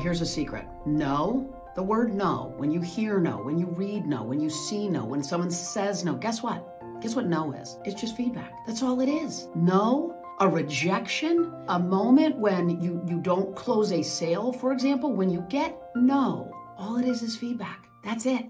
Here's a secret no, the word no, when you hear no, when you read no, when you see no, when someone says no, guess what? Guess what no is? It's just feedback. That's all it is. No, a rejection, a moment when you, you don't close a sale, for example, when you get no, all it is is feedback. That's it.